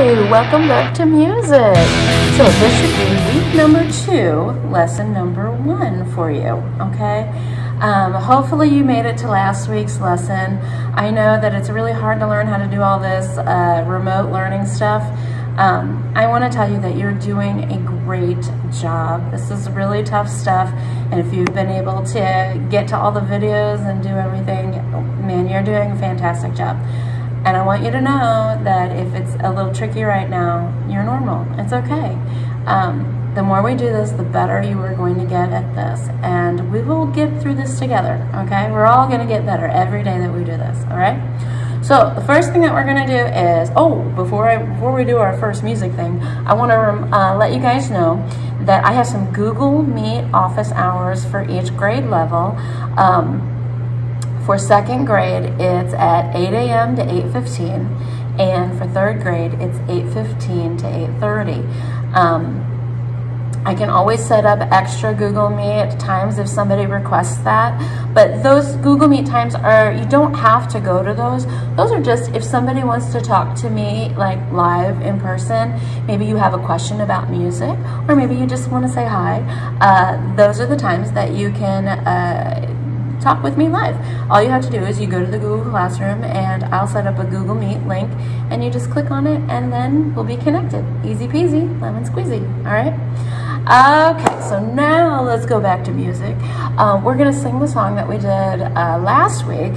Hey, welcome back to music. So this should be week number two, lesson number one for you, okay? Um, hopefully you made it to last week's lesson. I know that it's really hard to learn how to do all this uh, remote learning stuff. Um, I want to tell you that you're doing a great job. This is really tough stuff, and if you've been able to get to all the videos and do everything, man, you're doing a fantastic job. And I want you to know that if it's a little tricky right now, you're normal. It's okay. Um, the more we do this, the better you are going to get at this. And we will get through this together, okay? We're all going to get better every day that we do this, all right? So the first thing that we're going to do is, oh, before, I, before we do our first music thing, I want to uh, let you guys know that I have some Google Meet office hours for each grade level. Um, for second grade, it's at 8 a.m. to 8.15, and for third grade, it's 8.15 to 8.30. Um, I can always set up extra Google Meet times if somebody requests that. But those Google Meet times are, you don't have to go to those. Those are just if somebody wants to talk to me like live in person, maybe you have a question about music, or maybe you just want to say hi. Uh, those are the times that you can uh, talk with me live. All you have to do is you go to the Google Classroom and I'll set up a Google Meet link and you just click on it and then we'll be connected. Easy peasy, lemon squeezy, all right? Okay, so now let's go back to music. Um, we're gonna sing the song that we did uh, last week.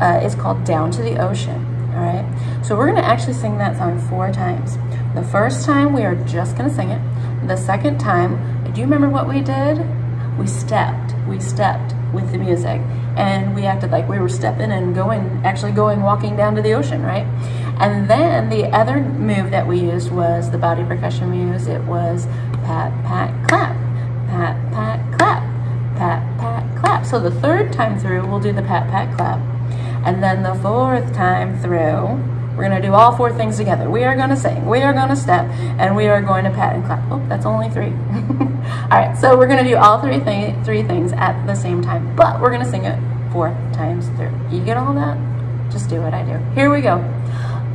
Uh, it's called Down to the Ocean, all right? So we're gonna actually sing that song four times. The first time we are just gonna sing it. The second time, do you remember what we did? We stepped, we stepped with the music. And we acted like we were stepping and going actually going walking down to the ocean right? And then the other move that we used was the body percussion moves it was pat pat clap pat pat clap pat pat clap. So the third time through we'll do the pat pat clap. And then the fourth time through we're going to do all four things together. We are going to sing, we are going to step, and we are going to pat and clap. Oh, that's only three. all right, so we're going to do all three, th three things at the same time, but we're going to sing it four times through. You get all that? Just do what I do. Here we go.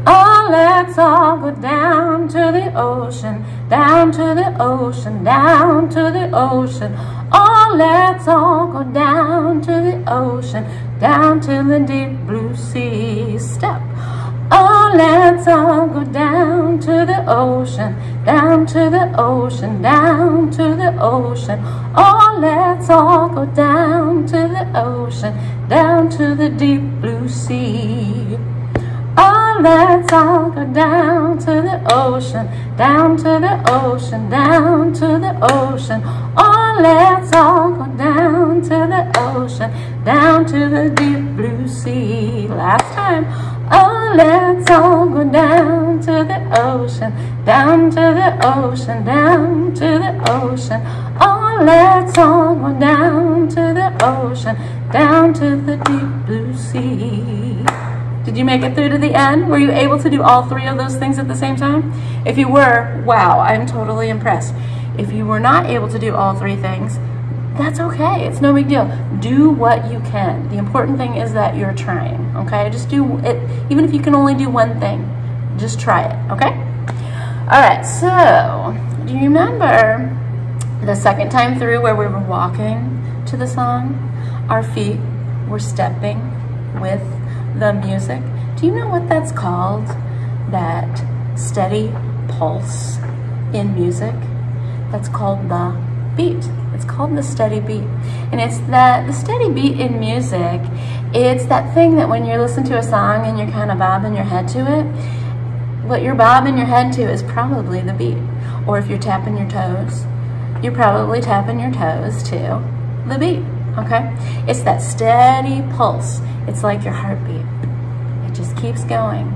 Oh, let's all go down to the ocean, down to the ocean, down to the ocean. Oh, let's all go down to the ocean, down to the deep blue sea. Step. Oh, let's all go down to the ocean, down to the ocean, down to the ocean. Oh, let's all go down to the ocean, down to the deep blue sea. Oh, let's all go down to the ocean, down to the ocean, down to the ocean. Oh, let's all go down to the ocean, down to the deep blue sea. Last time. Let's all go down to the ocean, down to the ocean, down to the ocean. Oh, let's all go down to the ocean, down to the deep blue sea. Did you make it through to the end? Were you able to do all three of those things at the same time? If you were, wow, I'm totally impressed. If you were not able to do all three things, that's okay. It's no big deal. Do what you can. The important thing is that you're trying, okay? Just do it, even if you can only do one thing, just try it, okay? All right, so do you remember the second time through where we were walking to the song? Our feet were stepping with the music. Do you know what that's called? That steady pulse in music? That's called the beat. It's called the steady beat. And it's that the steady beat in music, it's that thing that when you listen to a song and you're kind of bobbing your head to it, what you're bobbing your head to is probably the beat. Or if you're tapping your toes, you're probably tapping your toes to the beat, okay? It's that steady pulse. It's like your heartbeat. It just keeps going.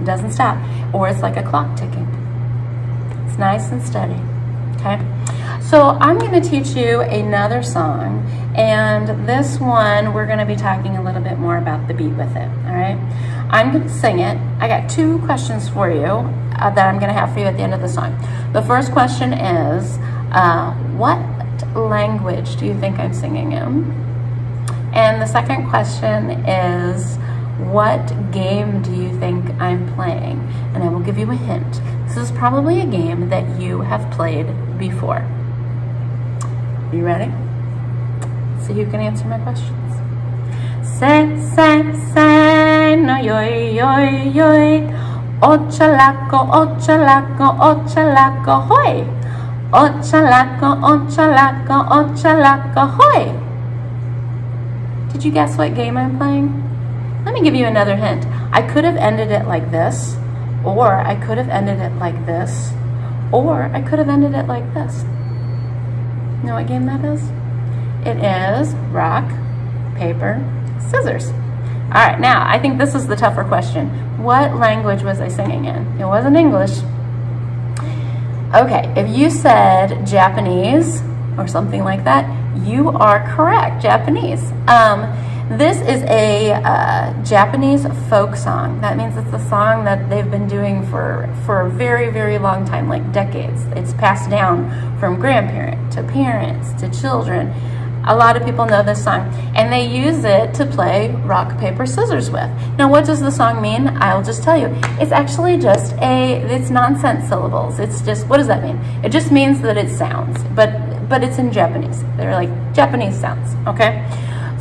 It doesn't stop. Or it's like a clock ticking. It's nice and steady, okay? So I'm going to teach you another song, and this one we're going to be talking a little bit more about the beat with it, all right? I'm going to sing it. I got two questions for you uh, that I'm going to have for you at the end of the song. The first question is, uh, what language do you think I'm singing in? And the second question is, what game do you think I'm playing? And I will give you a hint. This is probably a game that you have played before. You ready? See who can answer my questions. Se, se, se, no, yo, yo, yo. Ochalaco, ochalaco, ochalaco, hoy. Ochalaco, ochalaco, ochalaco, hoy. Did you guess what game I'm playing? Let me give you another hint. I could have ended it like this, or I could have ended it like this, or I could have ended it like this. Know what game that is? It is rock, paper, scissors. All right, now I think this is the tougher question. What language was I singing in? It wasn't English. Okay, if you said Japanese or something like that, you are correct, Japanese. Um, this is a uh, Japanese folk song. That means it's a song that they've been doing for, for a very, very long time, like decades. It's passed down from grandparent to parents to children. A lot of people know this song, and they use it to play rock, paper, scissors with. Now, what does the song mean? I'll just tell you. It's actually just a, it's nonsense syllables. It's just, what does that mean? It just means that it sounds, but, but it's in Japanese. They're like Japanese sounds, okay?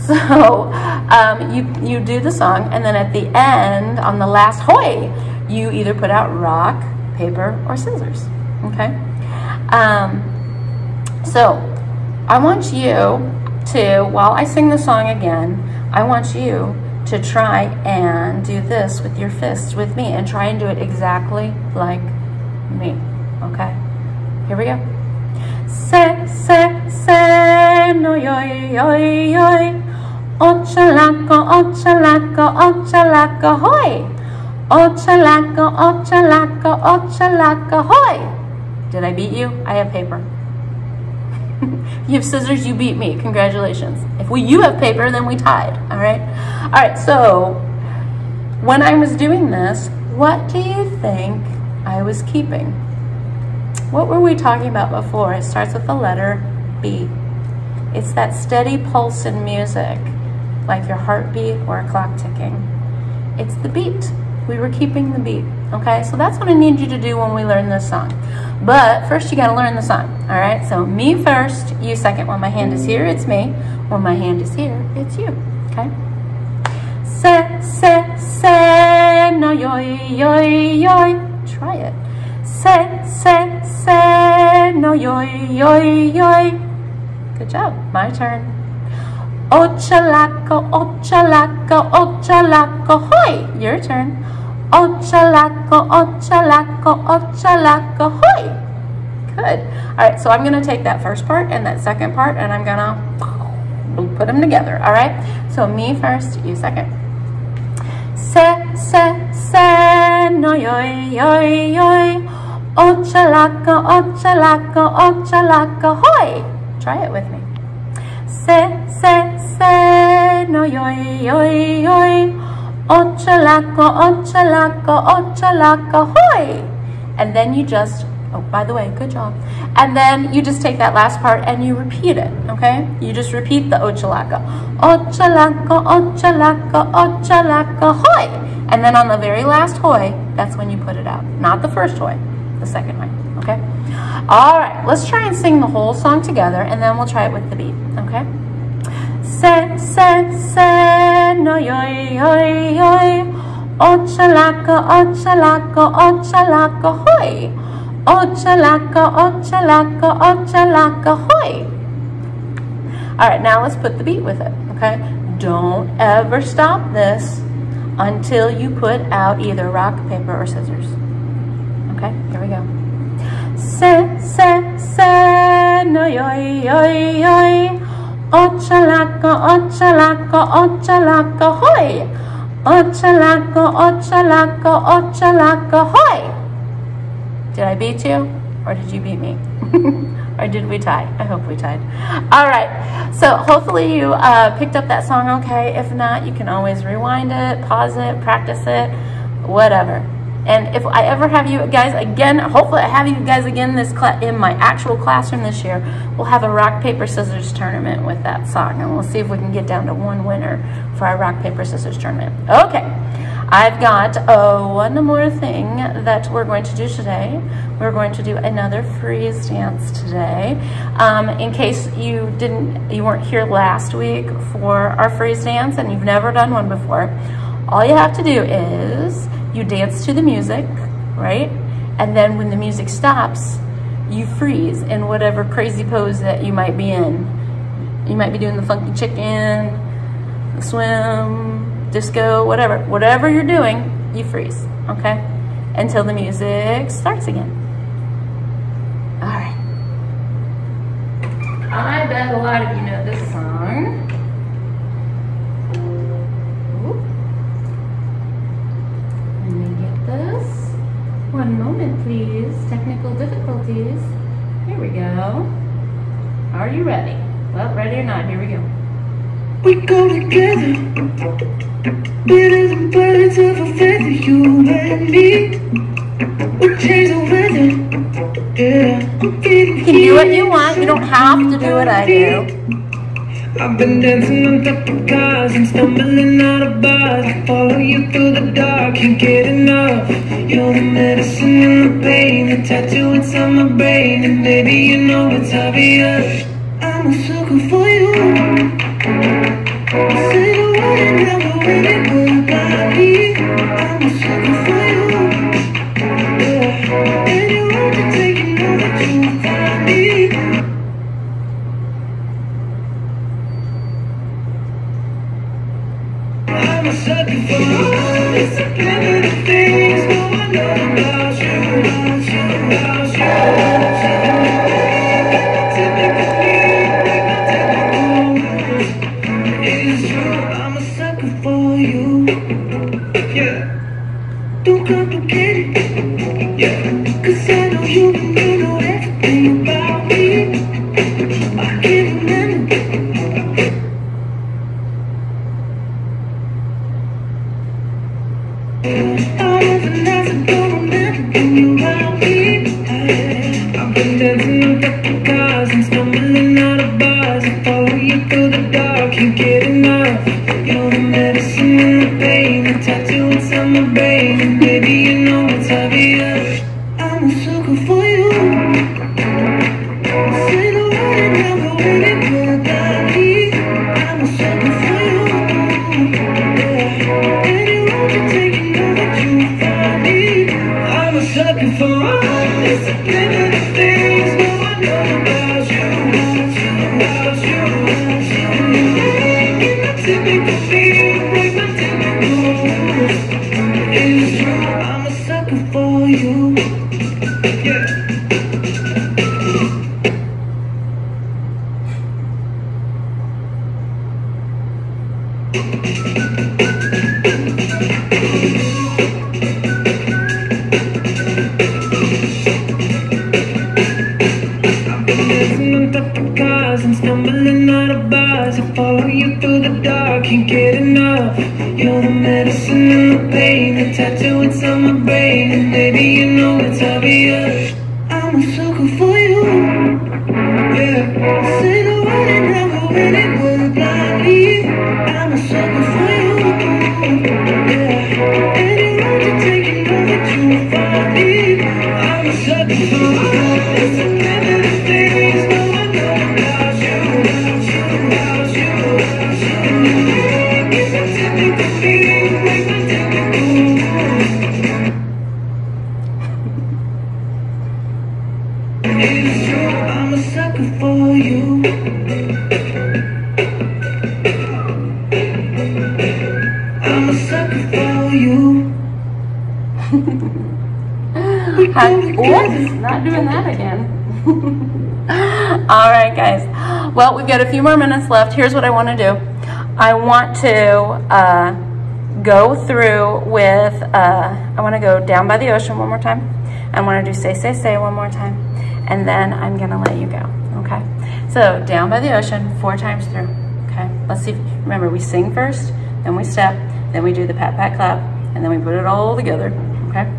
So um, you, you do the song, and then at the end, on the last hoy, you either put out rock, paper, or scissors, okay? Um, so I want you to, while I sing the song again, I want you to try and do this with your fists with me and try and do it exactly like me, okay? Here we go. Se, se, se, no. Ochalaka, ochalaka, ochalaka, hoy. Ochalaka, ochalaka, ochalaka, hoy. Did I beat you? I have paper. you have scissors, you beat me. Congratulations. If we you have paper, then we tied. All right? All right, so when I was doing this, what do you think I was keeping? What were we talking about before? It starts with the letter B. It's that steady pulse in music like your heartbeat or a clock ticking. It's the beat. We were keeping the beat, okay? So that's what I need you to do when we learn this song. But first you gotta learn the song, all right? So me first, you second. When my hand is here, it's me. When my hand is here, it's you, okay? Se, se, se, no, yo, yo, yo. Try it. Se, se, se, no, yo, yo, yo. Good job. My turn. Ochalaka, ochalaka, ochalaka, hoy! Your turn. Ochalaka, ochalaka, ochalaka, hoy! Good. All right, so I'm going to take that first part and that second part and I'm going to put them together, all right? So me first, you second. Se, se, se, no, yo, yo, yo. Ochalaka, ochalaka, ochalaka, hoy! Try it with me. Se, se, se, no, yoy, yoy, yoy. Ochalaka, ochalaka, ochalaka, hoy. And then you just, oh, by the way, good job. And then you just take that last part and you repeat it, okay? You just repeat the ochalaka. Ochalaka, ochalaka, ochalaka, hoy. And then on the very last hoy, that's when you put it out. Not the first hoy, the second one, okay? All right, let's try and sing the whole song together and then we'll try it with the beat, okay? Se, se, se, no, yo, yo, yo. Ochalaka, ochalaka, ochalaka, hoy. Ochalaka, ochalaka, ochalaka, hoy. All right, now let's put the beat with it, okay? Don't ever stop this until you put out either rock, paper, or scissors. Okay, here we go. Se, se, se, no, yo, yo, yo. Ochalaka, ochalaka, ochalaka, hoy! Ochalaka, ochalaka, ochalaka, hoy! Did I beat you? Or did you beat me? or did we tie? I hope we tied. All right, so hopefully you uh, picked up that song okay. If not, you can always rewind it, pause it, practice it, whatever. And if I ever have you guys again, hopefully I have you guys again this in my actual classroom this year, we'll have a rock, paper, scissors tournament with that song. And we'll see if we can get down to one winner for our rock, paper, scissors tournament. Okay. I've got oh, one more thing that we're going to do today. We're going to do another freeze dance today. Um, in case you didn't, you weren't here last week for our freeze dance and you've never done one before, all you have to do is you dance to the music, right? And then when the music stops, you freeze in whatever crazy pose that you might be in. You might be doing the funky chicken, the swim, disco, whatever. Whatever you're doing, you freeze, okay? Until the music starts again. All right. I bet a lot of you know this song. One moment, please. Technical difficulties. Here we go. Are you ready? Well, ready or not, here we go. We go together Better than birds of a feather You and me We change the weather Yeah You can do what you want. You don't have to do what I do. I've been dancing on top of cars and stumbling out of bars. I follow you through the dark, can't get enough. You're the medicine and the pain, the tattoo inside my brain, and baby you know it's obvious. I'm a sucker for you. Say the word and never really put body. I'm a sucker don't complicate it. Yeah, 'cause I know you, you know everything I'm a Not doing that again. All right, guys. Well, we've got a few more minutes left. Here's what I want to do. I want to uh, go through with, uh, I want to go down by the ocean one more time. I want to do say, say, say one more time. And then I'm going to let you go, okay? So down by the ocean four times through, okay? Let's see. If, remember, we sing first, then we step, then we do the pat, pat, clap, and then we put it all together, okay?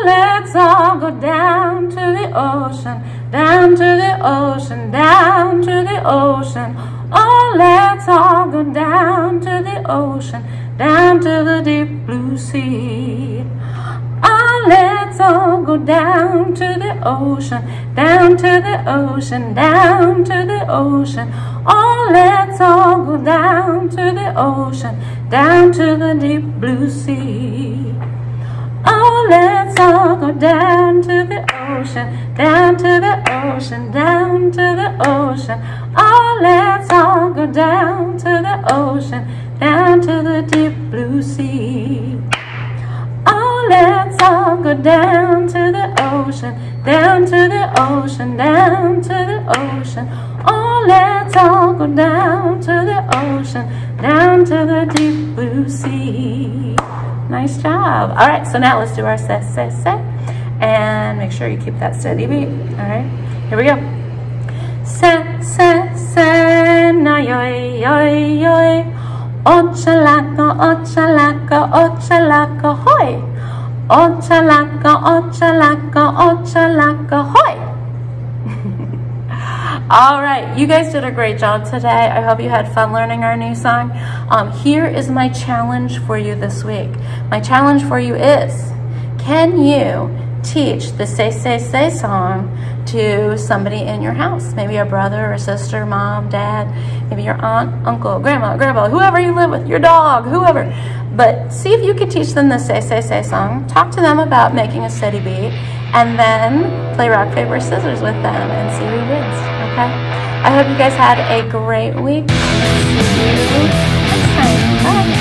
Oh, let's all go down to the ocean, down to the ocean, down to the ocean. Oh, let's all go down to the ocean, down to the deep blue sea. Oh, let's all go down to the ocean, down to the ocean, down to the ocean. Oh, let's all go down to the ocean, down to the deep blue sea. Oh, all go down to the ocean, down to the ocean, down to the ocean. Oh, let's all go down to the ocean, down to the deep blue sea. Oh, let's all go down to the ocean, down to the ocean, down to the ocean. Oh, let's all go down to the ocean, down to the deep blue sea. Nice job. All right, so now let's do our say, say, say. And make sure you keep that steady beat. All right, here we go. Say, say, say, na yoy, yoy, yoy. Ochalaka, ochalaka, ochalaka, hoy. Ochalaka, ochalaka, ochalaka, hoy. All right, you guys did a great job today. I hope you had fun learning our new song. Um, here is my challenge for you this week. My challenge for you is, can you teach the Sei Sei Sei song to somebody in your house? Maybe a brother or sister, mom, dad, maybe your aunt, uncle, grandma, grandpa, whoever you live with, your dog, whoever. But see if you could teach them the Sei Sei Sei song. Talk to them about making a steady beat and then play rock, paper, scissors with them and see who wins, okay? I hope you guys had a great week. See you next time. Bye.